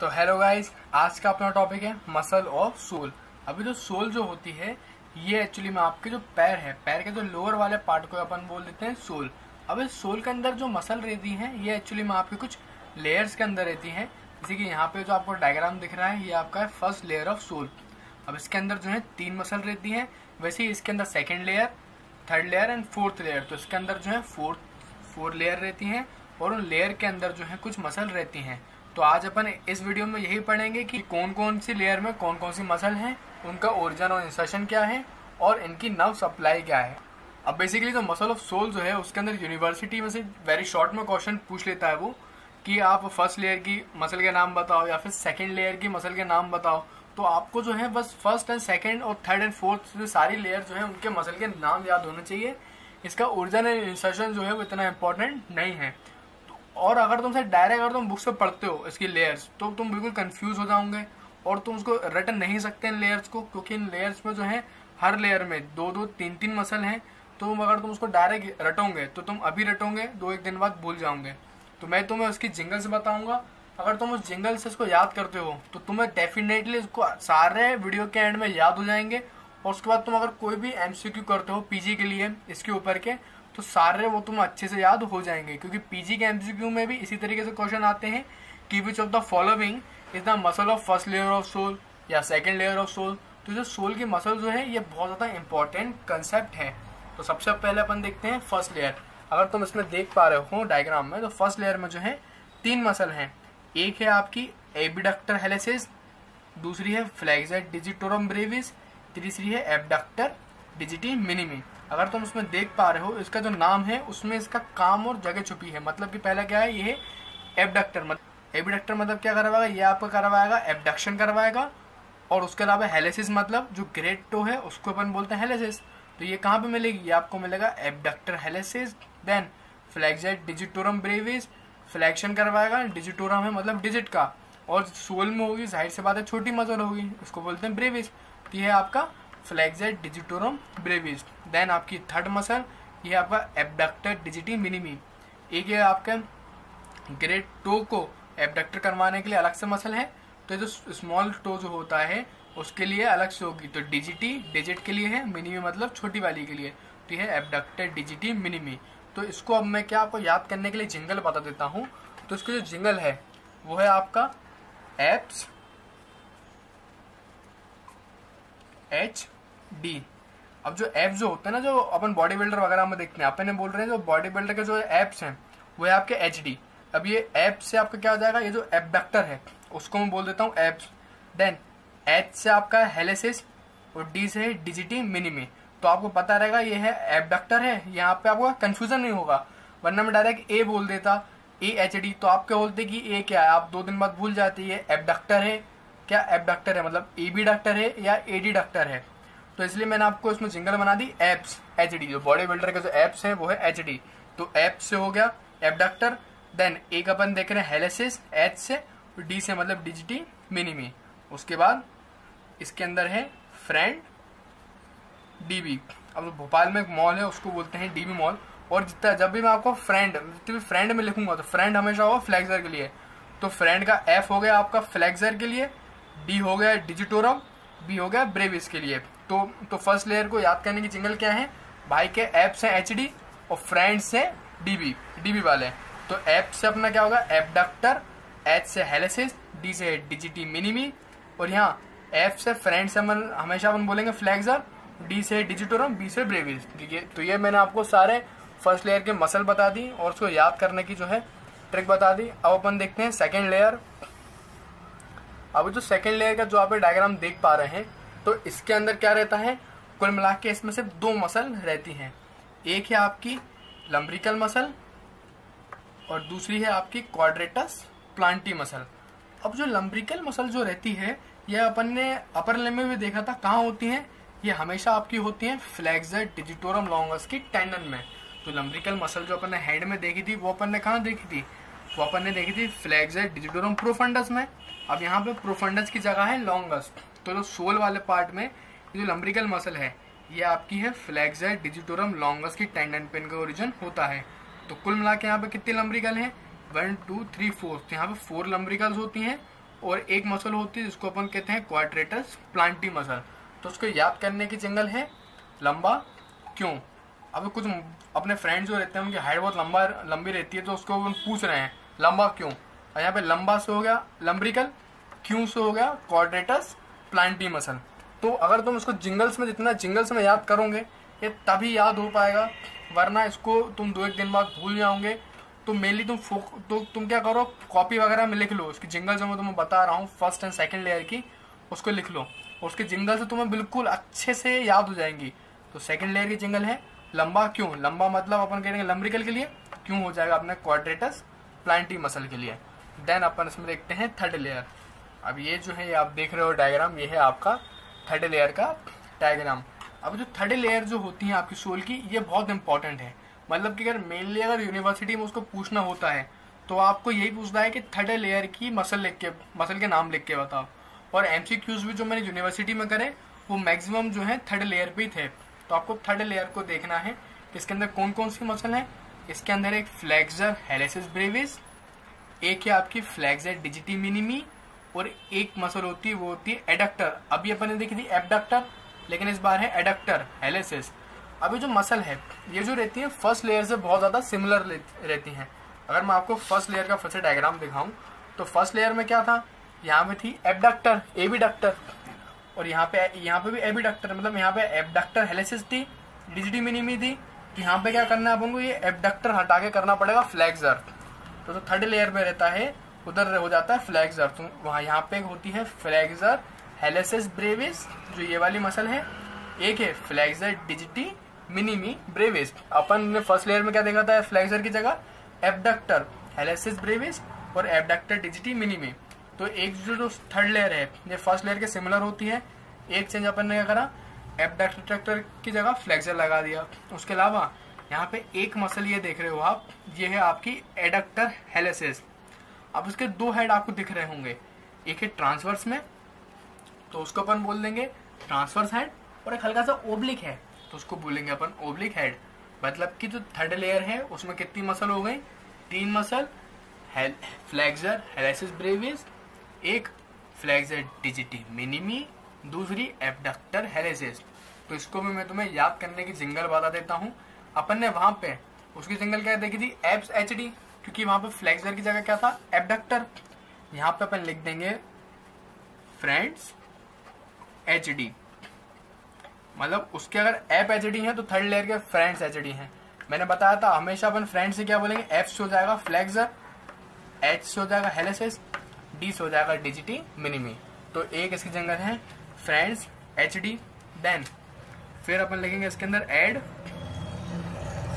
तो hello guys आज का अपना टॉपिक है मसल ऑफ़ सोल अभी जो सोल जो होती है, ये एक्चुअली में आपके जो पैर है, पैर के जो लोअर वाले पार्ट को अपन बोल देते हैं सोल अब इस सोल के अंदर जो मसल रहती है, ये एक्चुअली में आपके कुछ लेयर्स के अंदर रहती है. जैसे कि यहाँ पे जो आपको डायग्राम दिख रहा है, ये आपका है फ़र्स्ट लेयर ऑफ़ सोल अब इसके अंदर जो है तीन मसल रहती है, वैसे ही इसके अंदर second layer third layer and fourth layer तो इसके अंदर जो है फोर्थ फोर लेयर रहती हैं और उन लेयर के अंदर जो है कुछ मसल रहती हैं. तो आज अपन इस वीडियो में यही पढ़ेंगे कि कौन कौन सी लेयर में कौन कौन सी मसल हैं, उनका ओरिजिन और इंसर्शन क्या है, और इनकी नव सप्लाई क्या है। अब बेसिकली जो मसल ऑफ़ सोल जो है, उसके अंदर यूनिवर्सिटी में से वेरी शॉर्ट में क्वेश्चन पूछ लेता है वो, कि आप फ़र्स्ट लेयर की मसल के नाम बताओ, या फिर सेकेंड लेयर की मसल के नाम बताओ। तो आपको जो है, बस फ़र्स्ट एंड सेकेंड और थर्ड एंड फोर्थ सारी लेयर जो है, उनके मसल के नाम याद होने चाहिए। इसका ओरिजिन एंड इंसर्शन जो है, वो इतना इंपॉर्टेंट नहीं है। और अगर तुमसे डायरेक्ट अगर तुम बुक से पढ़ते हो इसकी लेयर्स तो तुम बिल्कुल कंफ्यूज हो जाओगे और तुम उसको रट नहीं सकते इन लेयर्स को, क्योंकि इन लेयर्स में जो है, हर लेयर में दो दो, तीन तीन मसल हैं। तो अगर तुम उसको डायरेक्ट रटोगे तो तुम अभी रटोगे, दो, एक दिन बाद भूल जाओगे। तो मैं तुम्हें उसकी जिंगल से बताऊँगा। अगर तुम उस जिंगल से इसको याद करते हो तो तुम्हें डेफिनेटली उसको सारे वीडियो के एंड में याद हो जाएँगे। और उसके बाद तुम अगर कोई भी एमसीक्यू करते हो पीजी के लिए, इसके ऊपर के तो सारे वो तुम अच्छे से याद हो जाएँगे, क्योंकि पीजी के एमसीक्यू में भी इसी तरीके से क्वेश्चन आते हैं। कि which of the following is the muscle of first layer of sole या सेकेंड लेयर ऑफ़ सोल तो जो सोल की मसल जो है, ये बहुत ज़्यादा इंपॉर्टेंट कंसेप्ट है। तो सबसे पहले अपन देखते हैं फ़र्स्ट लेयर अगर तुम इसमें देख पा रहे हो डायग्राम में तो फ़र्स्ट लेयर में जो है, तीन मसल हैं। एक है आपकी एबिडक्टर हेलेसिस दूसरी है फ्लैक्सर डिजिटोरम ब्रेविस तीसरी है एबडक्टर डिजिटी मिनिमी अगर तुम उसमें देख पा रहे हो, इसका जो नाम है, उसमें इसका काम और जगह छुपी है। मतलब कि पहला क्या है, ये एबडक्टर मतलब एबडक्टर मतलब क्या करवाएगा? ये आपको करवाएगा एबडक्शन करवाएगा, और उसके अलावा हेलेसिस मतलब जो ग्रेट टो है, उसको अपन बोलते हैं हेलेसिस तो ये कहाँ पे मिलेगी? ये आपको मिलेगा abductor hallucis then flexor digitorum brevis flexion करवाएगा डिजिटोरम है मतलब डिजिट का। और सोल में होगी, ज़ाहिर से बात है, छोटी मसल होगी उसको बोलते हैं ब्रेविस तो ये आपका फ्लैक्जेट डिजिटोरम ब्रेविस देन आपकी थर्ड मसल ये आपका एबडक्टर डिजिटी मिनिमी एक ये आपका ग्रेट टो को एबडक्टर करवाने के लिए अलग से मसल है। तो जो स्मॉल टो जो होता है, उसके लिए अलग से होगी। तो डिजिटी डिजिट के लिए है मिनिमी मतलब छोटी वाली के लिए। तो यह एबडक्टर डिजिटी मिनिमी तो इसको अब मैं क्या आपको याद करने के लिए जिंगल बता देता हूँ। तो इसकी जो जिंगल है, वो है आपका एप्स एच डी अब जो एप्स जो होते हैं ना, जो अपन बॉडी बिल्डर वगैरह में देखते हैं अपन बोल रहे हैं जो बॉडी बिल्डर के जो एप्स हैं, वो है आपके एच डी अब ये एप से आपका क्या हो जाएगा? ये जो एबडक्टर है, उसको मैं बोल देता हूँ एप्स देन एच से आपका हेलेसिस और डी से डिजिटी मिनिमी तो आपको पता रहेगा ये है एबडक्टर है, यहाँ पे आपको कंफ्यूजन नहीं होगा। वरना मैं डायरेक्ट ए बोल देता ए एच डी तो आप क्या बोलते कि ए क्या है? आप दो दिन बाद भूल जाते, ये एबडक्टर है क्या एबडक्टर है? मतलब ए बी डॉक्टर है या ए डी डॉक्टर है? तो इसलिए मैंने आपको इसमें जिंगल बना दी एप्स एच डी जो बॉडी बिल्डर के जो एप्स है, वो है एच डी तो एप से हो गया एबडक्टर देन एक अपन देख रहे हैं हेलेसिस एच से डी से मतलब डिजिटी मिनिमी उसके बाद इसके अंदर है फ्रेंड डीबी अब भोपाल में एक मॉल है, उसको बोलते हैं डीबी मॉल और जितना जब भी मैं आपको फ्रेंड जितने भी फ्रेंड में लिखूँगा तो फ्रेंड हमेशा होगा फ्लैक्सर के लिए। तो फ्रेंड का एफ़ हो गया आपका फ्लैक्सर के लिए। डी हो गया डिजिटोरम, बी हो गया ब्रेविस के लिए। तो तो फ़र्स्ट लेयर को याद करने की जिंगल क्या है? भाई के ऐप से एच और फ्रेंड से डीबी डीबी वाले। तो ऐप से अपना क्या होगा? एबडक्टर एच से हेलेसिस, डी से डिजिटी मिनिमी। और यहाँ एफ़ से फ्रेंड से हमेशा अपन बोलेंगे फ्लैक्सर डी से डिजिटोरम, बी से ब्रेविस। ठीक है? तो ये मैंने आपको सारे फ़र्स्ट लेयर के मसल बता दी और उसको याद करने की जो है ट्रिक बता दी। अब अपन देखते हैं सेकेंड लेयर। अब जो सेकेंड लेयर का जो आप डायग्राम देख पा रहे हैं तो इसके अंदर क्या रहता है? कुल मिला के इसमें सिर्फ़ दो मसल रहती हैं। एक है आपकी लम्ब्रिकल मसल और दूसरी है आपकी क्वाड्रेटस प्लांटी मसल अब जो लम्ब्रिकल मसल जो रहती है, यह अपन ने अपर लिम में भी देखा था, कहाँ होती है? ये हमेशा आपकी होती है फ्लैक्सर डिजिटोरम लॉन्गस की टेंडन में। तो लम्ब्रिकल मसल जो अपन ने हेड में देखी थी, वो अपन ने कहाँ देखी थी? वो अपन ने देखी थी फ्लैक्सर डिजिटोरम प्रोफंडस में। अब यहाँ पे प्रोफंडस की जगह है लॉन्गस तो जो सोल वाले पार्ट में जो लम्ब्रिकल मसल है, ये आपकी है फ्लैक्सर डिजिटोरम लॉन्गस की टेंडन पेन का ओरिजिन होता है. तो कुल मिला के यहाँ पे कितने लम्ब्रिकल है? वन टू थ्री फोर तो यहाँ पे फोर लम्ब्रिकल्स होती हैं और एक मसल होती है जिसको अपन कहते हैं क्वाड्रेटस प्लांटी मसल तो उसको याद करने की जंगल है लंबा क्यों? अब कुछ अपने फ्रेंड्स जो रहते हैं, उनकी हाइट बहुत लंबा, लंबी रहती है तो उसको पूछ रहे हैं, लंबा क्यों? और यहाँ पे लंबा से हो गया लंब्रिकल, क्यों से हो गया क्वाड्रेटस प्लांटी मसल तो अगर तुम इसको जिंगल्स में, जितना जिंगल्स में याद करोगे, ये तभी याद हो पाएगा, वरना इसको तुम दो एक दिन बाद भूल जाओगे। तो मेनली तुम फोक तो तुम क्या करो कॉपी वगैरह में लिख लो। उसकी जिंगल जो मैं तुम्हें बता रहा हूँ फ़र्स्ट एंड सेकेंड लेयर की, उसको लिख लो। उसके जिंगल से तुम्हें बिल्कुल अच्छे से याद हो जाएँगी। तो सेकंड लेयर की जिंगल है, लंबा क्यों? लंबा मतलब अपन कह रहे हैं लंब्रिकल के लिए, क्यों हो जाएगा अपने क्वाड्रेटस प्लांटी मसल के लिए? देन अपन इसमें देखते हैं थर्ड लेयर अब ये जो है आप देख रहे हो डायग्राम ये है आपका थर्ड लेयर का डायग्राम अब जो थर्ड लेयर जो होती है आपकी सोल की, ये बहुत इंपॉर्टेंट है. मतलब कि अगर मेनली अगर यूनिवर्सिटी में उसको पूछना होता है तो आपको यही पूछना है कि थर्ड लेयर की मसल लिख के मसल के नाम लिख के बताओ. और एमसीक्यूज भी जो मैंने यूनिवर्सिटी में करे, वो मैक्सिमम जो है थर्ड लेयर पे ही थे. तो आपको थर्ड लेयर को देखना है इसके अंदर कौन कौन सी मसल है. इसके अंदर एक फ्लैक्सर हेलेसिस ब्रेविस एक है आपकी फ्लैग्स है डिजिटी मिनिमी और एक मसल होती है, वो होती है एडक्टर अभी अपन ने देखी थी एबडक्टर लेकिन इस बार है एडक्टर हेलेसिस अभी जो मसल है, ये जो रहती है फ़र्स्ट लेयर से बहुत ज़्यादा सिमिलर रहती हैं। अगर मैं आपको फ़र्स्ट लेयर का फिर से डायग्राम दिखाऊँ तो फ़र्स्ट लेयर में क्या था? यहाँ पे थी एबडक्टर एबीडक्टर और यहाँ पे यहाँ पे भी एबीडक्टर मतलब यहाँ पे एबडक्टर हेलेसिस थी डिजिटी मिनिमी थी यहाँ पे क्या करना है अपन ये एबडक्टर हटा के करना पड़ेगा फ्लैक्सर तो जो थर्ड लेयर में रहता है, उधर हो जाता है फ्लैक्सर तो वहाँ यहाँ पे होती है फ्लैक्सर हेलेसिस ब्रेविस जो ये वाली मसल है। एक है फ्लैक्सर डिजिटी मिनिमी ब्रेविस अपन ने फ़र्स्ट लेयर में क्या देखा था? फ्लैक्सर की जगह एबडक्टर हेलेसिस ब्रेविस और एबडक्टर डिजिटी मिनिमी तो एक जो जो थर्ड लेयर है, ये फ़र्स्ट लेयर के सिमिलर होती है। एक चेंज अपन ने क्या करा? एबडक्टर की जगह फ्लेक्सर लगा दिया। उसके अलावा यहाँ पे एक मसल ये देख रहे हो आप, ये है आपकी एडक्टर हेलेसिस। अब उसके दो हेड आपको दिख रहे होंगे, एक है ट्रांसवर्स में तो उसको अपन बोल देंगे ट्रांसवर्स हेड, और एक हल्का सा ओब्लिक है तो उसको बोलेंगे अपन ओब्लिक हेड। मतलब कि जो थर्ड लेयर है, उसमें कितनी मसल हो गई? तीन मसल फ्लैक्सर, हेलेसिस ब्रेविस एक फ्लैक्सर डिजिटी मिनिमी, दूसरी एबडक्टर हेलेसिस। तो इसको भी मैं तुम्हें याद करने की जिंगल बता देता हूँ अपन ने वहाँ पे उसकी जिंगल क्या देखी थी? एप्स एच डी क्योंकि वहाँ पे फ्लैक्सर की जगह क्या था? एबडक्टर यहाँ पे अपन लिख देंगे फ्रेंड्स एच डी मतलब उसके अगर एप एच डी है तो थर्ड लेयर के फ्रेंड्स एच डी है। मैंने बताया था, हमेशा अपन फ्रेंड से क्या बोलेंगे? एफ़ से हो जाएगा फ्लेक्सर एच से हो जाएगा हेलेसिस डी से हो जाएगा डिजिटी मिनिमी तो एक इसकी जंगल है फ्रेंड्स एच डी देन फिर अपन लिखेंगे इसके अंदर एड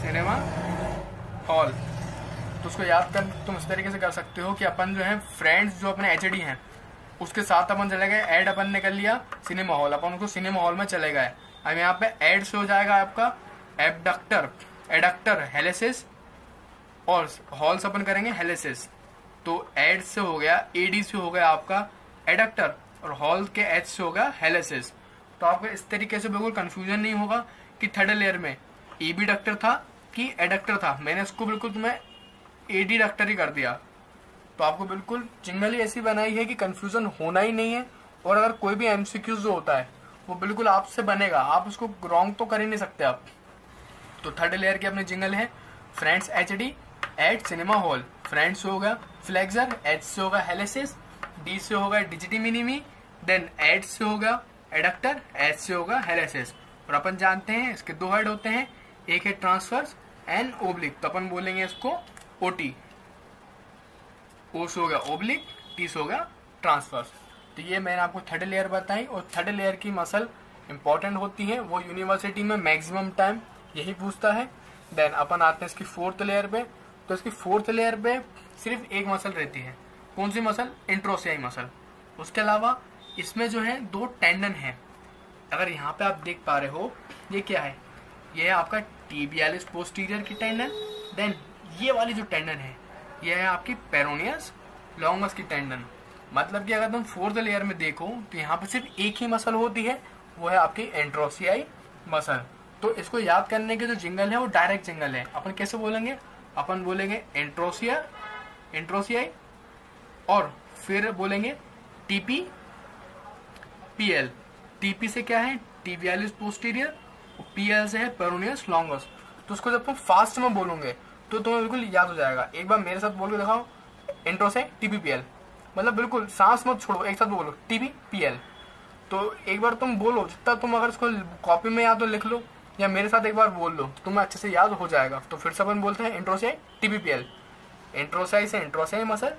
सिनेमा हॉल। तो उसको याद कर, तुम इस तरीके से कर सकते हो कि अपन जो है फ्रेंड्स जो अपने एच हैं, उसके साथ अपन चले गए एड अपन ने कर लिया सिनेमा हॉल अपन उसको सिनेमा हॉल में चले गए। अब यहाँ पे एड से हो जाएगा आपका एबडक्टर एडक्टर हेलेसिस और हॉल्स अपन करेंगे हेलेसिस तो एड से हो गया एडी से हो गया आपका एडक्टर और हॉल के एच से हो गया हेलेसिस तो आपको इस तरीके से बिल्कुल कंफ्यूजन नहीं होगा कि थर्ड लेयर में ई बी डक्टर था कि एडक्टर था। मैंने इसको बिल्कुल तुम्हें एडी डक्टर ही कर दिया। तो आपको बिल्कुल जिंगली ऐसी बनाई है कि कंफ्यूजन होना ही नहीं है और अगर कोई भी एमसीक्यूज जो होता है, वो बिल्कुल आपसे बनेगा। आप उसको रॉन्ग तो कर ही नहीं सकते आप। तो थर्ड लेयर की अपनी जिंगल है। Friends H D at cinema hall friends से होगा फ्लेक्सर एच से होगा हेलेसिस डी से होगा डिजिटी मिनिमी देन एड से होगा एडक्टर एच से होगा हेलेसिस और अपन जानते हैं, इसके दो हेड होते हैं। एक है ट्रांसफर्स एंड ओब्लिक तो अपन बोलेंगे इसको ओटी ओ से होगा ओब्लिक टी से होगा ट्रांसफर्स तो ये मैंने आपको थर्ड लेयर बताई, और थर्ड लेयर की मसल इंपॉर्टेंट होती है, वो यूनिवर्सिटी में मैक्सिमम टाइम यही पूछता है। देन अपन आते हैं इसकी फोर्थ लेयर पे। तो इसकी फोर्थ लेयर पे सिर्फ़ एक मसल रहती है। कौन सी मसल इंट्रोसियाई मसल उसके अलावा इसमें जो है दो टेंडन है। अगर यहाँ पे आप देख पा रहे हो, ये क्या है? ये है आपका टीबियालिस पोस्टीरियर की टेंडन देन ये वाली जो टेंडन है, ये है आपकी पेरोनियस लॉन्गस की टेंडन मतलब कि अगर तुम फोर्थ लेयर में देखो तो यहाँ पर सिर्फ़ एक ही मसल होती है, वो है आपकी एंट्रोसियाई मसल तो इसको याद करने के जो जिंगल है, वो डायरेक्ट जिंगल है. अपन कैसे बोलेंगे? अपन बोलेंगे एंट्रोसिया एंट्रोसियाई और फिर बोलेंगे टीपी पीएल टीपी से क्या है? टीबियालिस पोस्टीरियर पीएल से है पेरोनियस लॉन्गस तो उसको जब तुम फास्ट में बोलोगे तो तुम्हें बिल्कुल याद हो जाएगा। एक बार मेरे साथ बोल के दिखाओ इंट्रो से टीपीपीएल मतलब बिल्कुल, सांस मत छोड़ो, एक साथ बोलो टीपीपीएल तो एक बार तुम बोलो जितना तुम अगर इसको कॉपी में याद हो लिख लो, या मेरे साथ एक बार बोल लो तो तुम्हें अच्छे से याद हो जाएगा। तो फिर से अपन बोलते हैं इंट्रो से टीपीपीएल इंट्रोसाई से इंट्रोसाई मसल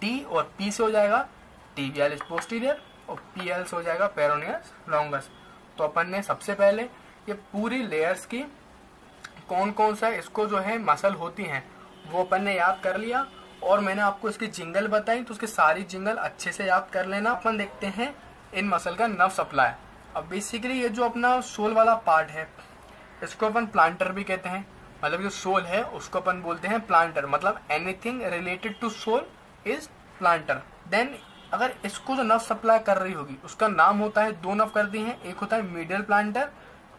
टी और पी से हो जाएगा टीवीएल इज़ पोस्टीरियर और पीएल से हो जाएगा पेरोनियस लॉन्गस तो अपन ने सबसे पहले ये पूरी लेयर्स की कौन कौन सा इसको जो है मसल होती हैं, वो अपन ने याद कर लिया। और मैंने आपको इसकी जिंगल बताई तो उसकी सारी जिंगल अच्छे से याद कर लेना। अपन देखते हैं इन मसल का नर्व सप्लाई अब बेसिकली ये जो अपना सोल वाला पार्ट है, इसको अपन प्लांटर भी कहते हैं। मतलब जो सोल है, उसको अपन बोलते हैं प्लांटर मतलब anything related to sole is plantar then अगर इसको जो नव सप्लाई कर रही होगी, उसका नाम होता है, दो नर्व करती हैं। एक होता है मिडिल प्लांटर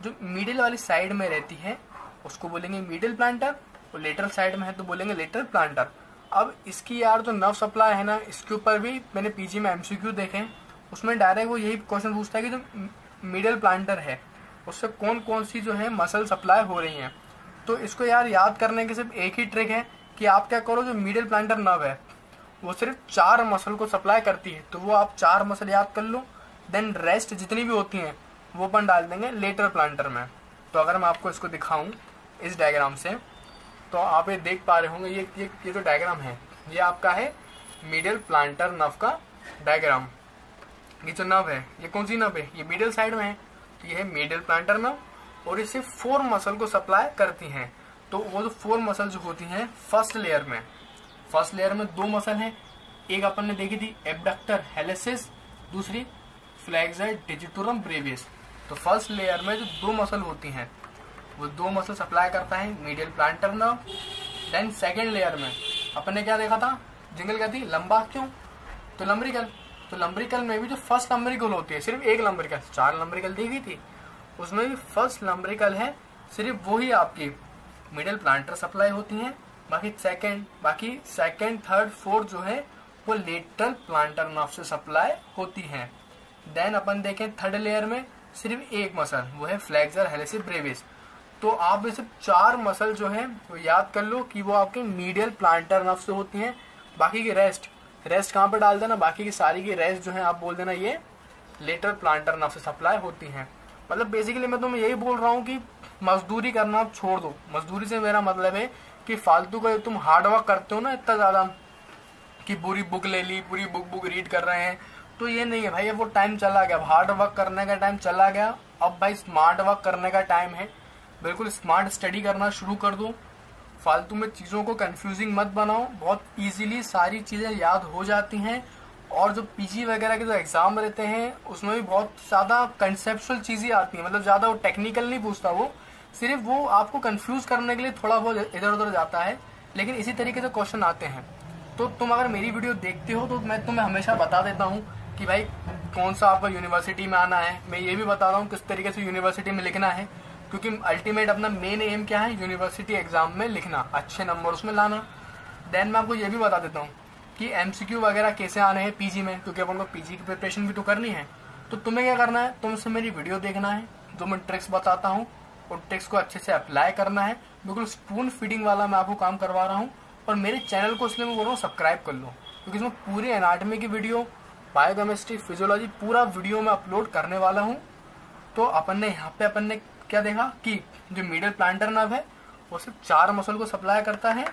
जो मिडिल वाली साइड में रहती है, उसको बोलेंगे मिडिल प्लांटर और लेटरल साइड में है तो बोलेंगे लेटरल प्लांटर अब इसकी यार जो नर्व सप्लाई है ना, इसके ऊपर भी मैंने पीजी में एमसीक्यू देखे हैं। उसमें डायरेक्ट वो यही क्वेश्चन पूछता है कि जो मिडिल प्लांटर है, उससे कौन कौन सी जो है मसल सप्लाई हो रही हैं? तो इसको यार याद करने की सिर्फ़ एक ही ट्रिक है कि आप क्या करो, जो मिडिल प्लांटर नर्व है, वो सिर्फ़ चार मसल को सप्लाई करती है। तो वो आप चार मसल याद कर लो देन रेस्ट जितनी भी होती हैं वो अपन डाल देंगे लेटर प्लांटर में। तो अगर मैं आपको इसको दिखाऊँ, इस डायग्राम से तो आप ये देख पा रहे होंगे, ये ये ये जो डायग्राम है, ये आपका है मिडिल प्लांटर नव का डायग्राम ये जो नव है, ये कौन सी नव है? ये मिडिल साइड में है तो ये है मिडिल प्लांटर नव और इसे फोर मसल को सप्लाई करती हैं। तो वो जो फोर मसल जो होती हैं फ़र्स्ट लेयर में। फ़र्स्ट लेयर में दो मसल हैं, एक अपन ने देखी थी एबडक्टर हेलेसिस दूसरी फ्लैक्सर डिजिटोरम ब्रेवियस तो फ़र्स्ट लेयर में जो दो मसल होती हैं, वो दो मसल सप्लाई करता है medial plantar nerve then second layer में अपने क्या देखा था? जिंगल क्या थी लंबा क्यों? तो लंबरिकल तो लंबरिकल में भी जो फ़र्स्ट लंबरिकल होती है, सिर्फ़ एक लंबरिकल चार लंबरिकल देखी थी। उसमें भी फ़र्स्ट लंबरिकल है, सिर्फ़ वही आपकी मिडिल प्लांटर सप्लाई होती है। बाकी सेकंड बाकी सेकंड थर्ड फोर्थ जो है, वो लेटरल प्लांटर नर्व से सप्लाई होती है। देन अपन देखें थर्ड लेयर में सिर्फ़ एक मसल, वो है फ्लैक्सर हेलेसिस ब्रेविस। तो आप सिर्फ़ चार मसल जो है, वो याद कर लो कि वो आपके मीडियल प्लांटर नर्व से होती हैं, बाकी की रेस्ट रेस्ट कहाँ पर डाल देना? बाकी की सारी की रेस्ट जो है, आप बोल देना ये लेटर प्लांटर नर्व से सप्लाई होती हैं। मतलब बेसिकली मैं तुम्हें यही बोल रहा हूँ कि मजदूरी करना आप छोड़ दो। मजदूरी से मेरा मतलब है कि फालतू का तुम हार्ड वर्क करते हो ना इतना ज़्यादा, कि पूरी बुक ले ली पूरी बुक बुक रीड कर रहे हैं तो ये नहीं है भाई, अब वो टाइम चला गया। हार्ड वर्क करने का टाइम चला गया। अब भाई स्मार्ट वर्क करने का टाइम है। बिल्कुल स्मार्ट स्टडी करना शुरू कर दो। फालतू में चीज़ों को कंफ्यूजिंग मत बनाओ। बहुत इजीली सारी चीज़ें याद हो जाती हैं। और जो पीजी वगैरह के जो एग्ज़ाम रहते हैं, उसमें भी बहुत ज़्यादा कंसेप्चुअल चीज़ें आती हैं। मतलब ज़्यादा वो टेक्निकल नहीं पूछता वो। सिर्फ़ वो आपको कंफ्यूज करने के लिए थोड़ा बहुत इधर उधर जाता है। लेकिन इसी तरीके से क्वेश्चन आते हैं। तो तुम अगर मेरी वीडियो देखते हो तो मैं तुम्हें हमेशा बता देता हूँ कि भाई, कौन सा आपको यूनिवर्सिटी में आना है? मैं ये भी बता रहा हूँ, किस तरीके से यूनिवर्सिटी में लिखना है। क्योंकि अल्टीमेट अपना मेन एम क्या है? यूनिवर्सिटी एग्ज़ाम में लिखना, अच्छे नंबर उसमें लाना। देन मैं आपको ये भी बता देता हूँ कि एमसीक्यू वगैरह कैसे आने हैं पीजी में? क्योंकि अपन को पीजी की प्रिपरेशन भी तो करनी है। तो तुम्हें क्या करना है? तुमसे मेरी वीडियो देखना है। जो मैं ट्रिक्स बताता हूँ और ट्रिक्स को अच्छे से अप्लाई करना है। बिल्कुल स्पून फीडिंग वाला मैं आपको काम करवा रहा हूँ। और मेरे चैनल को इसलिए मैं बोल रहा हूँ सब्सक्राइब कर लो। क्योंकि इसमें पूरी एनाटमी की वीडियो बायोकेमिस्ट्री फिजियोलॉजी पूरा वीडियो में अपलोड करने वाला हूँ। तो अपन ने यहाँ पे अपन ने क्या देखा कि जो मिडल प्लांटर नर्व है वो सिर्फ़ चार मसल को सप्लाई करता है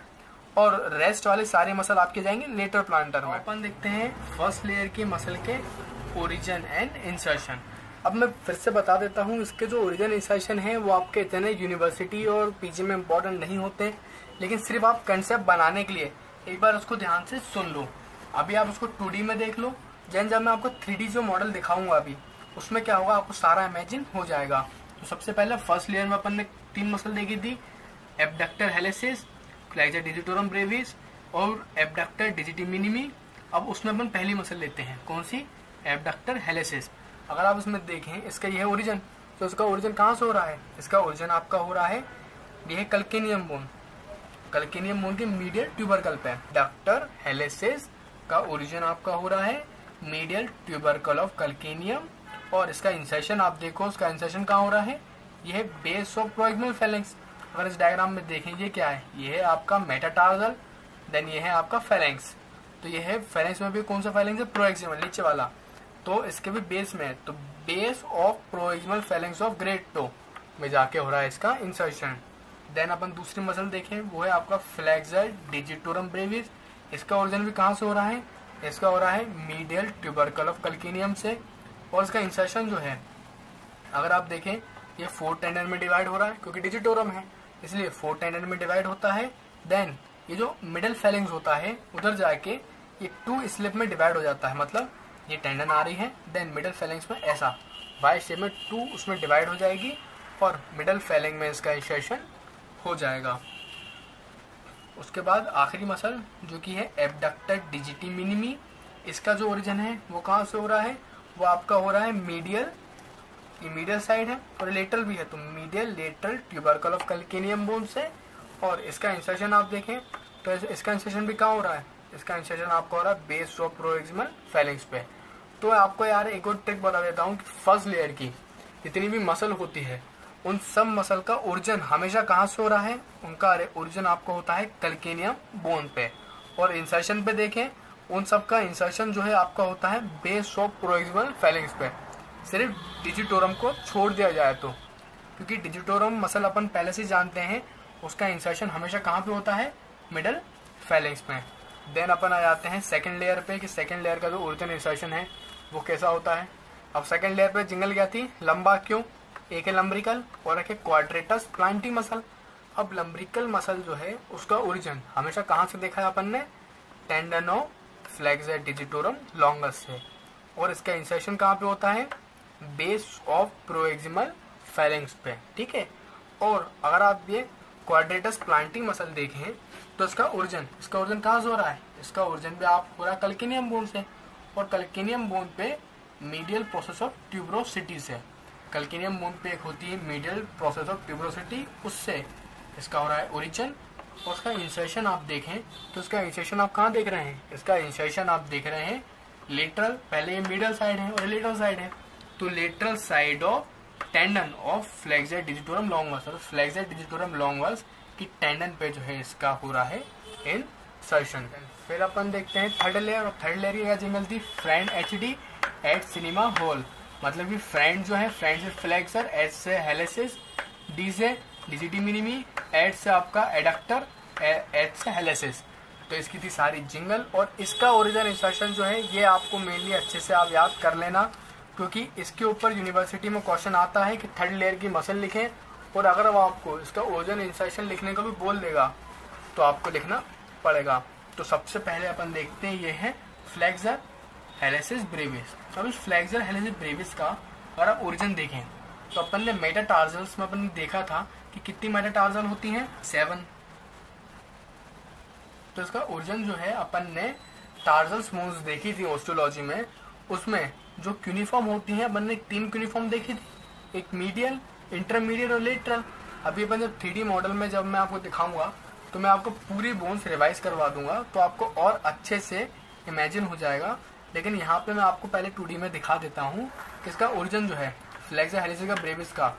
और रेस्ट वाले सारे मसल आपके जाएँगे लेटर प्लांटर में। अपन देखते हैं फ़र्स्ट लेयर की मसल के ओरिजिन एंड इंसर्शन अब मैं फिर से बता देता हूँ इसके जो ओरिजिन इंसर्शन है वो आपके इतने यूनिवर्सिटी और पीजी में इम्पोर्टेंट नहीं होते। लेकिन सिर्फ़ आप कंसेप्ट बनाने के लिए एक बार उसको ध्यान से सुन लो। अभी आप उसको टू में देख लो। जैन जब मैं आपको थ्री जो मॉडल दिखाऊँगा अभी, उसमें क्या होगा, आपको सारा इमेजिन हो जाएगा। तो सबसे पहले फ़र्स्ट लेयर में अपन ने तीन मसल देखी थी एबडक्टर हेलेसिस क्लाइजा डिजिटोरम ब्रेविस और एबडक्टर डिजिटी मिनिमी अब उसमें अपन पहली मसल लेते हैं, कौन सी? एबडक्टर हेलेसिस अगर आप उसमें देखें, इसका यह ओरिजिन तो इसका ओरिजिन कहाँ से हो रहा है? इसका ओरिजिन आपका हो रहा है, यह है कल्केनियम बोन कल्केनियम बोन के मीडियल ट्यूबरकल पे। डॉक्टर हेलेसिस का ओरिजिन आपका हो रहा है मीडियल ट्यूबरकल ऑफ़ कल्केनियम और इसका इंसेशन आप देखो, उसका इंसेशन कहाँ हो रहा है? यह बेस ऑफ़ प्रोएक्सिमल फेलेंक्स अगर इस डायग्राम में देखें ये क्या है? ये है आपका मेटाटार्जल देन ये है आपका फेलेंक्स तो ये है फेलेंक्स में भी कौन सा फेलेंक्स है? प्रोएक्सिमल नीचे वाला। तो इसके भी बेस में है। तो base of proximal phalanx of great toe में जाके हो रहा है इसका इंसर्शन देन अपन दूसरी मसल देखें, वो है आपका फ्लैक्सर डिजिटोरम ब्रेविस इसका ओरिजिन भी कहाँ से हो रहा है? इसका हो रहा है मीडियल ट्यूबरकल ऑफ़ कल्केनियम से, और इसका इंसर्शन जो है, अगर आप देखें, ये फोर टेंडर में डिवाइड हो रहा है, क्योंकि डिजिटोरम है, इसलिए फोर टेंडर में डिवाइड होता है देन ये जो मिडल फेलिंग्स होता है, उधर जाके ये टू स्लिप में डिवाइड हो जाता है मतलब ये टेंडन आ रही है देन मिडल फेलिंग्स में ऐसा। वाई शेप में टू उसमें डिवाइड हो जाएगी, और मिडल फेलिंग में इसका इंसर्शन हो जाएगा। उसके बाद आखिरी मसल, जो कि है एबडक्टर डिजिटी मिनिमी इसका जो ओरिजिन है, वो कहाँ से हो रहा है? वो आपका हो रहा है मीडियल ये मीडियल साइड है और लेटरल भी है तो medial lateral tubercle of calcaneum bone से और इसका इंसर्शन आप देखें तो इसका इंसर्शन भी कहाँ हो रहा है? इसका इंसर्शन आपका हो रहा है बेस ऑफ़ प्रोएक्सिमल फेलिंग्स पे। तो आपको यार एक और ट्रिक बता देता हूँ कि फ़र्स्ट लेयर की, जितनी भी मसल होती है उन सब मसल का ओरिजिन हमेशा कहाँ से हो रहा है? उनका ओरिजिन आपको होता है कल्केनियम बोन पे। और इंसर्शन पे देखें, उन सब का इंसर्शन जो है आपका होता है बेस ऑफ़ प्रोएक्सिमल फेलिंग्स पे। सिर्फ़ डिजिटोरम को छोड़ दिया जाए तो। क्योंकि डिजिटोरम मसल अपन पहले से जानते हैं, उसका इंसर्शन हमेशा कहाँ पे होता है? मिडल फेलिंग्स में देन अपन आ जाते हैं सेकंड लेयर पे कि सेकेंड लेयर का जो ओरिजिन इंसर्शन है, वो कैसा होता है? अब सेकेंड लेयर पे जिंगल क्या थी? लंबा क्यों? एक है लम्ब्रिकल और एक है क्वाड्रेटस प्लांटी मसल अब लम्ब्रिकल मसल जो है, उसका ओरिजिन हमेशा कहाँ से देखा है अपन ने? टेंडनो फ्लैक्सर डिजिटोरम लॉन्गस से। और इसका इंसर्शन कहाँ पे होता है? बेस ऑफ़ प्रोएक्सिमल फेरेंग्स पे, ठीक है? और अगर आप ये क्वाड्रेटस प्लांटिंग मसल देखें तो इसका ओरिजिन इसका ओरिजिन कहाँ से हो रहा है? इसका ओरिजिन भी आप हो रहा है कल्किनियम बोन से। और कल्किनियम बोन पे मीडियल प्रोसेस ऑफ़ ट्यूब्रोसिटी से। कल्किनियम बोन पे एक होती है मीडियल प्रोसेस ऑफ़ ट्यूब्रोसिटी उससे इसका हो रहा है ओरिजिन और उसका इंसर्शन आप देखें तो इसका इंसर्शन आप कहाँ देख रहे हैं? इसका इंसर्शन आप देख रहे हैं लेटरल पहले ये मिडल साइड है और लेटरल साइड है। तो lateral side of tendon of flexor digitorum longus और फ्लेक्सर डिजिटोरम लॉन्गवर्स की टेंडन पे जो है इसका हो रहा है इन सर्शन फिर अपन देखते हैं थर्ड लेयर और थर्ड लेयर की क्या मिलती friend H D at cinema hall मतलब कि फ्रेंड जो है फ्रेंड से फ्लेक्सर एच से हेलेसिस डी से डिजिटी मिनिमी एट से आपका एडक्टर एच से हेलेसिस तो इसकी थी सारी जिंगल और इसका ओरिजिनल इंस्ट्रक्शन जो है, ये आपको मेनली अच्छे से आप याद कर लेना, क्योंकि इसके ऊपर यूनिवर्सिटी में क्वेश्चन आता है कि थर्ड लेयर की मसल लिखें और अगर वो आपको इसका ओरिजिनल इंस्ट्रक्शन लिखने का भी बोल देगा तो आपको लिखना पड़ेगा. तो सबसे पहले अपन देखते हैं, ये है फ्लैक्सर हेलेसिस ब्रेविस अब इस फ्लैक्सर हेलेसिस ब्रेविस का अगर आप ओरिजिन देखें। तो अपन ने मेटाटार्जल्स में अपन ने देखा था कि कितनी मेटाटार्जल होती हैं? सेवन तो इसका ओरिजिन जो है, अपन ने टार्जल स्मूथ देखी थी ऑस्ट्रोलॉजी में। उसमें जो क्यूनिफॉर्म होती है, अपन ने तीन क्यूनिफॉर्म देखी थी। एक मीडियल इंटरमीडिएट और लेटरल अभी अपन जब थ्री मॉडल में जब मैं आपको दिखाऊँगा तो मैं आपको पूरी बोन्स रिवाइज करवा दूँगा तो आपको और अच्छे से इमेजिन हो जाएगा। लेकिन यहाँ पे मैं आपको पहले टू में दिखा देता हूँ कि इसका ओरिजिन जो है फ्लैक्सा हेलिसिका ब्रेविस का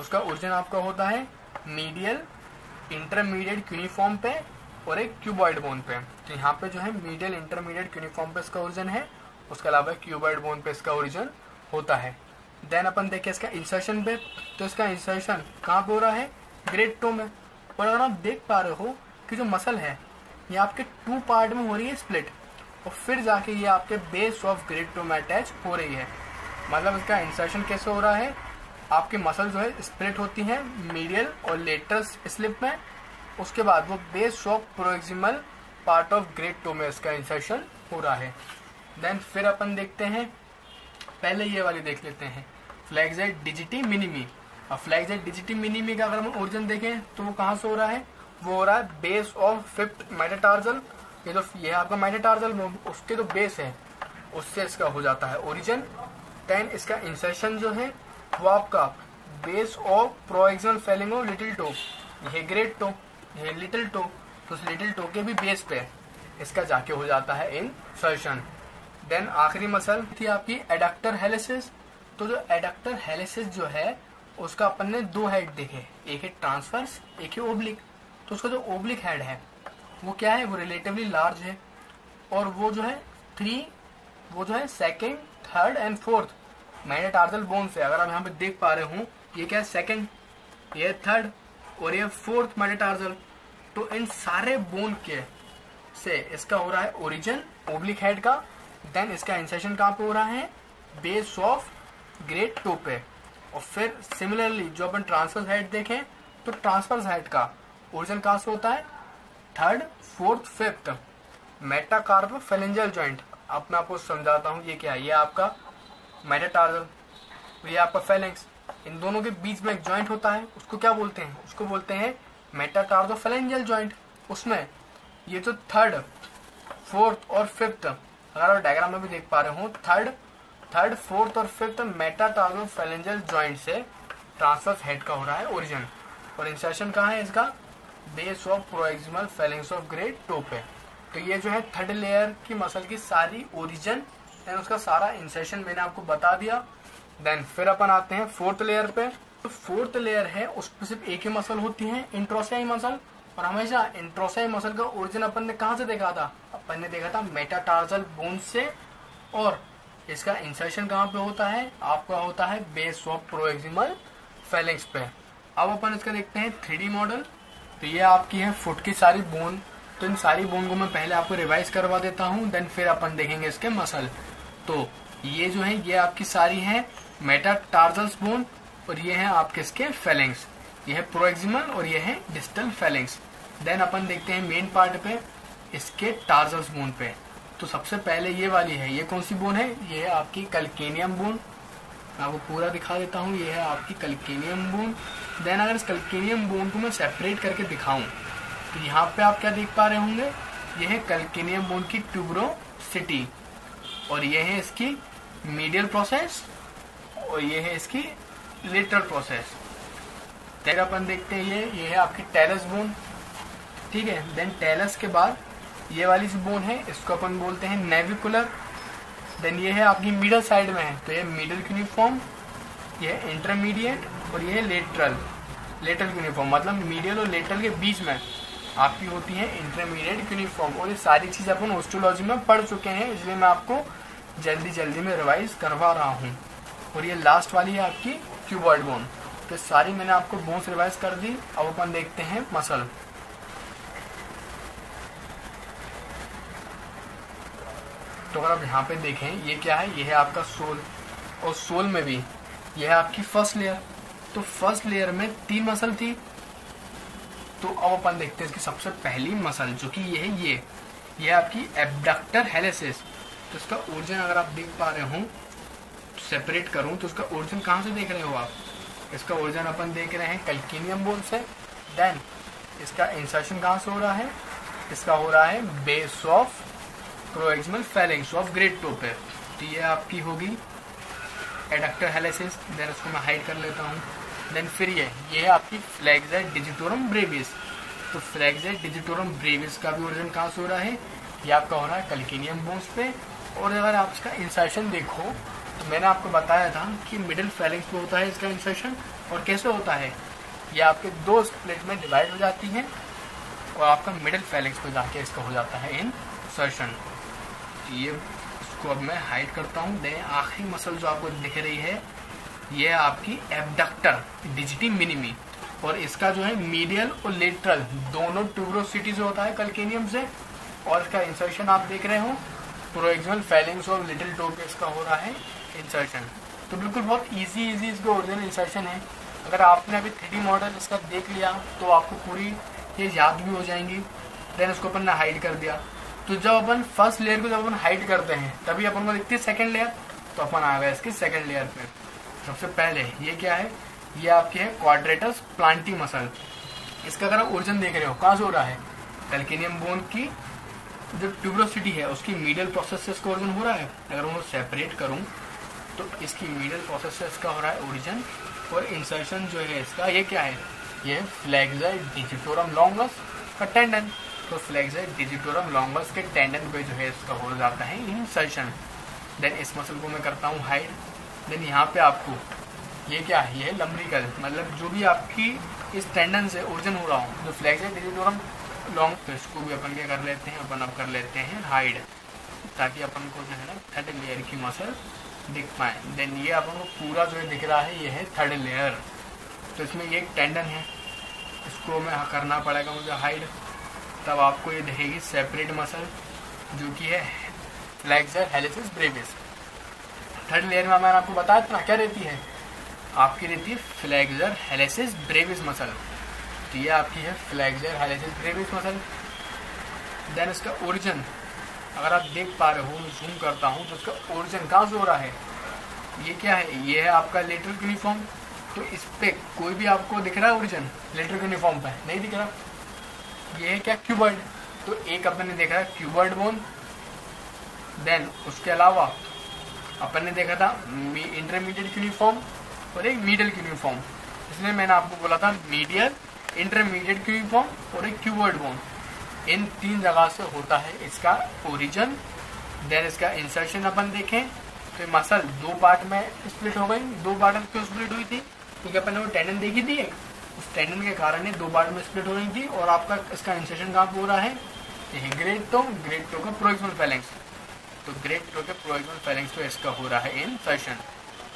उसका ओरिजिन आपका होता है मीडियल इंटरमीडिएट यूनिफॉर्म पे और एक क्यूबॉइड बोन पे। तो यहाँ पे जो है मीडियल इंटरमीडिएट यूनिफॉर्म पे इसका ओरिजिन है, उसके अलावा क्यूबॉइड बोन पे इसका ओरिजिन होता है। देन अपन देखें इसका इंसर्शन पे। तो इसका इंसर्शन कहाँ पे हो रहा है? ग्रेड टो में। और अगर आप देख पा रहे हो कि जो मसल है, ये आपके टू पार्ट में हो रही है स्प्लिट और फिर जाके ये आपके बेस ऑफ़ ग्रेड टो में अटैच हो रही है। मतलब इसका इंसर्शन कैसे हो रहा है? आपकी मसल जो है स्प्लिट होती है मीडियल और लेटरस स्लिप में। उसके बाद वो base of proximal part of great toe में इसका इंसर्शन हो रहा है। देन फिर अपन देखते हैं। पहले ये वाली देख लेते हैं। फ्लैगजेट डिजिटी मिनिमी और फ्लैगजेट डिजिटी मिनिमी का अगर हम ओरिजिन देखें तो वो कहाँ से हो रहा है? वो हो रहा है बेस ऑफ़ फिफ्थ मेटाटार्जल ये जो ये आपका मेटाटार्जल उसके जो बेस है, उससे इसका हो जाता है ओरिजिन देन इसका इंसर्शन जो है, वो आपका base of proximal phalanx little toe ये ग्रेट टो ये लिटिल टो तो उस लिटिल टो के भी बेस पे इसका जाके हो जाता है इन सर्शन देन आखिरी मसल थी आपकी एडक्टर हेलिसिस तो जो एडक्टर हेलिसिस जो है, उसका अपन ने दो हेड देखे. एक है ट्रांसफर्स एक है ओब्लिक तो उसका जो ओब्लिक हेड है वो क्या है? वो रिलेटिवली लार्ज है। और वो जो है थ्री वो जो है second third and fourth metatarsal bone से अगर आप यहाँ पे देख पा रहे हो, ये क्या है? सेकेंड ये थर्ड और ये फोर्थ मेटाटार्जल तो इन सारे बोन के से इसका हो रहा है ओरिजिन ओब्लिक हेड का देन इसका इंसेशन कहाँ पे हो रहा है? बेस ऑफ़ ग्रेट टो पे। और फिर सिमिलरली जो अपन ट्रांसफ़र हेड देखें तो ट्रांसफ़र हेड का ओरिजिन कहाँ से होता है? Third, fourth, fifth metacarpophalangeal joint अब मैं आपको समझाता हूँ ये क्या है। ये आपका मेटाटार्जल ये आपका फेलेंक्स इन दोनों के बीच में एक ज्वाइंट होता है। उसको क्या बोलते हैं? उसको बोलते हैं मेटाटार्जोफेलेंजियल ज्वाइंट उसमें ये जो थर्ड फोर्थ और फिफ्थ अगर आप डायग्राम में भी देख पा रहे हो थर्ड थर्ड फोर्थ और फिफ्थ मेटाटार्जोफेलेंजियल ज्वाइंट से ट्रांसफ़र हेड का हो रहा है ओरिजिन और इंसर्शन कहाँ है इसका? Base of proximal phalanx of great toe है तो ये जो है थर्ड लेयर की मसल की सारी ओरिजिन एंड उसका सारा इंसेशन मैंने आपको बता दिया। देन फिर अपन आते हैं फोर्थ लेयर पे। तो फोर्थ लेयर है, उसमें सिर्फ़ एक ही मसल होती है इंट्रोसाई मसल और हमेशा इंट्रोसाई मसल का ओरिजिन अपन ने कहा से देखा था? अपन ने देखा था मेटाटार्जल बोन से। और इसका इंसर्शन कहाँ पे होता है? आपका होता है बेस ऑफ़ प्रोएक्सिमल फेलिंग्स पे। अब अपन इसका देखते हैं थ्री मॉडल तो ये आपकी है फुट की सारी बोन। तो इन सारी बोन को मैं पहले आपको रिवाइज करवा देता हूँ देन फिर अपन देखेंगे इसके मसल तो ये जो है, ये आपकी सारी है मेटा मेटाटार्जल्स बोन और ये है आपके इसके फेलिंग्स ये है प्रोएक्सिमल और ये है डिस्टल फेलिंग्स देन अपन देखते हैं मेन पार्ट पे, इसके टार्जल्स बोन पे। तो सबसे पहले ये वाली है, ये कौन सी बोन है? ये है आपकी कलकेनियम बोन मैं आपको पूरा दिखा देता हूँ, ये है आपकी कलकेनियम बोन देन अगर इस कलकेनियम बोन को मैं सेपरेट करके दिखाऊँ तो यहाँ पे आप क्या देख पा रहे होंगे? ये है कलकेनियम बोन की ट्यूब्रोसिटी और ये है इसकी मीडियल प्रोसेस और ये है इसकी लेटरल प्रोसेस फिर अपन देखते हैं ये ये है आपकी टेलस बोन ठीक है? देन टेलस के बाद ये वाली जो बोन है, इसको अपन बोलते हैं नेविकुलर देन ये है आपकी मिडल साइड में है तो ये मिडल यूनिफॉर्म ये इंटरमीडिएट और ये है लेटरल लेटरल यूनिफॉर्म मतलब मीडियल और लेटरल के बीच में आपकी होती है इंटरमीडिएट यूनिफॉर्म और ये सारी चीज़ अपन ऑस्ट्रोलॉजी में पढ़ चुके हैं, इसलिए मैं आपको जल्दी जल्दी में रिवाइज करवा रहा हूँ। और ये लास्ट वाली है आपकी क्यूबॉइड बोन तो सारी मैंने आपको बोन्स रिवाइज कर दी। अब अपन देखते हैं मसल तो अगर आप यहाँ पे देखें, ये क्या है? ये है आपका सोल। और सोल में भी ये है आपकी फ़र्स्ट लेयर तो फ़र्स्ट लेयर में तीन मसल थी। तो अब अपन देखते हैं इसकी सबसे पहली मसल, जो कि ये है, ये। ये आपकी एबडक्टर हेलेसिस तो इसका ओरिजिन अगर आप देख पा रहे हो सेपरेट करूँ तो उसका ओरिजिन कहाँ से देख रहे हो आप? इसका ओरिजिन अपन देख रहे हैं कल्कीनियम बोन से। देन इसका इंसर्शन कहाँ से हो रहा है? इसका हो रहा है base of proximal phalanx of great topper तो ये आपकी होगी एडक्टर हेलेसिस देन उसको मैं हाइड कर लेता हूँ। देन फिर ये ये है आपकी फ्लैगजेट डिजिटोरम ब्रेविस तो फ्लैगजेट डिजिटोरम ब्रेविस का भी ओरिजिन कहाँ से हो रहा है? ये आपका हो रहा है कल्कीनियम बोन्स पे. और अगर आप इसका इंसर्शन देखो तो मैंने आपको बताया था कि मिडिल फेलिंग्स पे होता है इसका इंसर्शन और कैसे होता है? ये आपके दो स्प्लिट में डिवाइड हो जाती है और आपका मिडिल फेलिंग्स पे जाके इसका हो जाता है इंसर्शन ये इसको अब मैं हाइड करता हूँ. दे आखिरी मसल जो आपको दिख रही है ये आपकी एबडक्टर डिजिटी मिनिमी और इसका जो है मीडियल और लेटरल दोनों ट्यूब्रोसिटी से होता है कल्केनियम से। और इसका इंसर्शन आप देख रहे हो प्रोएक्सिमल फेलिंग्स और लिटिल टोकेस का हो रहा है इंसर्शन तो बिल्कुल बहुत इजी इजी इसका ओरिजिनल इंसर्शन है। अगर आपने अभी थ्री मॉडल इसका देख लिया तो आपको पूरी चीज़ याद भी हो जाएँगी। देन उसको अपन ने हाइड कर दिया। तो जब अपन फ़र्स्ट लेयर को जब अपन हाइड करते हैं, तभी अपन को दिखती है सेकेंड लेयर तो अपन आ गए इसकी सेकेंड लेयर पे। सबसे पहले ये क्या है? ये आपके है क्वाड्रेटस प्लांटी मसल इसका अगर आप ओरिजिन देख रहे हो, कहाँ से हो रहा है? कैल्केनियम बोन की जो ट्यूब्रोसिटी है, उसकी मीडियल प्रोसेस से इसका ओरिजिन हो रहा है? अगर मैं सेपरेट करूँ तो इसकी मीडियल प्रोसेस से इसका हो रहा है ओरिजिन और इंसर्शन जो है इसका, ये क्या है? ये फ्लैगजर डिजिटोरम लॉन्गस का टेंडन तो फ्लैगजर डिजिटोरम लॉन्गस के टेंडन पे जो है इसका हो जाता है इंसर्शन देन इस मसल को मैं करता हूँ हाइड देन यहाँ पे आपको ये क्या है? ये है लम्बरिकल मतलब जो भी आपकी इस टेंडन से ओरिजिन हो रहा हो, जो फ्लैक्स है डिजिटोरम लॉन्ग तो इसको भी अपन क्या कर लेते हैं, अपन अब कर लेते हैं हाइड ताकि अपन को जो है ना थर्ड लेयर की मसल दिख पाए। देन ये अपन को पूरा जो है दिख रहा है, ये है थर्ड लेयर तो इसमें एक टेंडन है, इसको मैं करना पड़ेगा मुझे हाइड तब आपको ये दिखेगी सेपरेट मसल जो कि है flexor hallucis brevis third layer में मैंने आपको बताया था क्या रहती है? आपकी रहती है फ्लैक्सर हेलिसिस ब्रेविस मसल तो ये आपकी है flexor hallucis brevis muscle then इसका ओरिजिन अगर आप देख पा रहे हो, मैं जूम करता हूँ तो इसका ओरिजिन कहाँ से हो रहा है? ये क्या है? ये है आपका लेटर यूनिफॉर्म तो इस पे कोई भी आपको दिख रहा है ओरिजिन लेटर यूनिफॉर्म पे. नहीं दिख रहा? ये है क्या? क्यूबर्ड तो एक अपन ने देखा है क्यूबर्ड बोन देन उसके अलावा अपन ने देखा था इंटरमीडिएट यूनिफॉर्म और एक मीडियल यूनिफॉर्म इसलिए मैंने आपको बोला था मीडियल इंटरमीडिएट यूनिफॉर्म और एक क्यूबर्ड बोन इन तीन जगह से होता है इसका ओरिजन देन इसका इंसर्शन अपन देखें। तो मसल दो पार्ट में स्प्लिट हो गई। दो पार्ट में क्यों स्प्लिट हुई थी? क्योंकि अपन ने वो टेंडन देखी थी उस टेंडन के कारण दो पार्ट में स्प्लिट हो रही थी और आपका इसका इंसर्शन कहाँ हो रहा है? ग्रेड टो ग्रेड टो का प्रोक्सिमल फैलेंक्स तो ग्रेड टो के प्रोक्सिमल फैलेंक्स तो इसका हो रहा है इन सेशन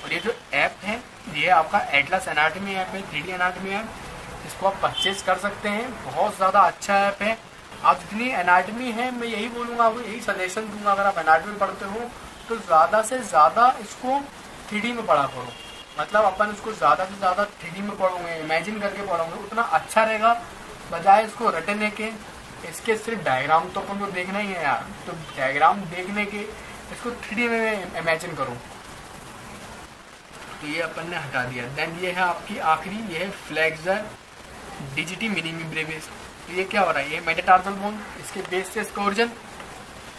और ये जो ऐप है, ये आपका एटलस एनाटमी ऐप है थ्री डी एनाटमी ऐप इसको आप परचेज कर सकते हैं। बहुत ज़्यादा अच्छा ऐप है। आप जितनी एनाटमी है, मैं यही बोलूँगा, आपको यही सजेशन दूँगा, अगर आप एनाटमी पढ़ते हो तो ज़्यादा से ज़्यादा इसको थ्री में पढ़ा करो। मतलब अपन इसको ज़्यादा से ज़्यादा थ्री में पढ़ोगे इमेजिन करके पढ़ोगे, उतना अच्छा रहेगा। बजाय इसको रटने के इसके सिर्फ़ डायग्राम तो अपन को देखना ही है यार। तो डायग्राम देखने के, इसको थ्री में इमेजिन करो। तो ये अपन ने हटा दिया। देन ये है आपकी आखिरी, ये है फ्लैक्सर डिजिटी मिनिमी ब्रेविस तो ये क्या हो रहा है? ये मेटाटार्सल बोन इसके बेस से इसका ओरिजन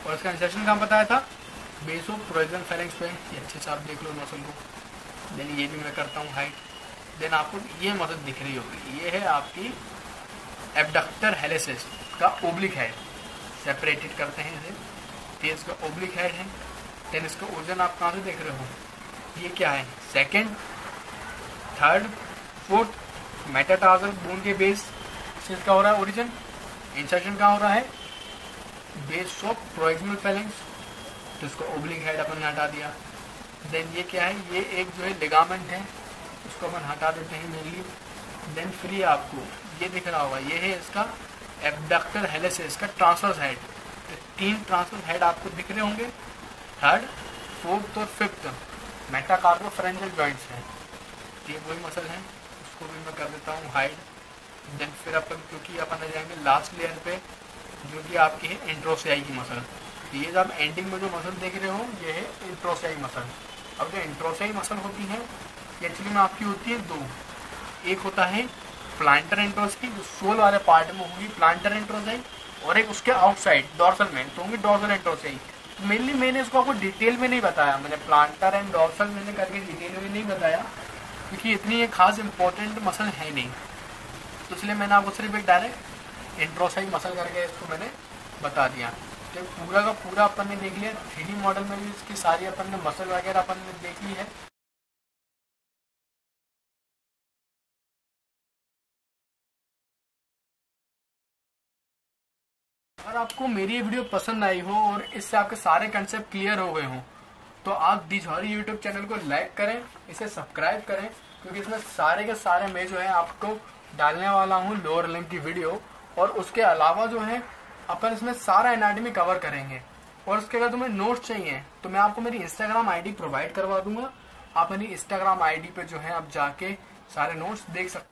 और इसका इंसर्शन कहाँ बताया था? बेस ऑफ़ प्रोजन फेलेंक्स पे। ये अच्छे से आप देख लो मसल को। देन ये भी मैं करता हूँ हाइट देन आपको ये मसल दिख रही होगी। ये है आपकी एबडक्टर हेलेसिस का ओब्लिक हेड सेपरेटेड करते हैं इसे. ये इसका ओब्लिक हेड है. देन इसका ओजन आप कहाँ से देख रहे हो? ये क्या है? Second third fourth metatarsal bone के बेस से इसका हो रहा है ओरिजिन इंसर्शन कहाँ हो रहा है? बेस ऑफ़ प्रोएक्सिमल फेलेंस तो इसको ओब्लिक हेड अपन ने हटा दिया. देन ये क्या है? ये एक जो है लिगामेंट है. उसको अपन हटा देते हैं मेनली देन फ्री आपको. ये दिख रहा होगा. ये है इसका एबडक्टर हेलेसिस इसका ट्रांसफ़र हेड तो तीन ट्रांसफ़र हेड आपको दिख रहे होंगे। थर्ड फोर्थ और फिफ्थ मेटाकार्बो फ्रेंजल जॉइंट्स हैं। ये वही मसल है, उसको भी मैं कर देता हूँ हाइड देन फिर अपन, क्योंकि अपन आ जाएँगे लास्ट लेयर पे, जो कि आपकी है इंट्रोसियाई की मसल तो ये जब एंडिंग में जो मसल देख रहे हो, ये है इंट्रोसियाई मसल अब जो इंट्रोसियाई मसल होती है, ये एक्चुअली में आपकी होती है दो। एक होता है प्लांटर एंट्रोसाई जो सोल वाले पार्ट में होगी प्लांटर एंट्रोसाई और एक उसके आउटसाइड डॉर्सल में तो होंगी डॉर्सल एंट्रोसाई मेनली मैंने इसको आपको डिटेल में नहीं बताया। मैंने प्लांटर एंड डॉर्सल मैंने करके डिटेल में नहीं बताया, क्योंकि इतनी ये खास इंपॉर्टेंट मसल है नहीं। तो इसलिए मैंने आपको सिर्फ़ एक डायरेक्ट इंट्रोसाइड मसल करके इसको मैंने बता दिया। तो पूरा का पूरा अपन ने देख लिया थ्री मॉडल में भी इसकी सारी अपन ने मसल वगैरह अपन ने देख ली है। अगर आपको मेरी ये वीडियो पसंद आई हो और इससे आपके सारे कंसेप्ट क्लियर हो गए हों तो आप दिझौरी यूट्यूब चैनल को लाइक करें, इसे सब्सक्राइब करें, क्योंकि इसमें सारे के सारे मैं जो है आपको डालने वाला हूँ लोअर लिंक की वीडियो और उसके अलावा जो है, अपन इसमें सारा एनाटमी कवर करेंगे। और उसके अगर तुम्हें नोट्स चाहिए तो मैं आपको मेरी इंस्टाग्राम आईडी प्रोवाइड करवा दूँगा। आप मेरी इंस्टाग्राम आईडी पे जो है आप जाके सारे नोट्स देख सकते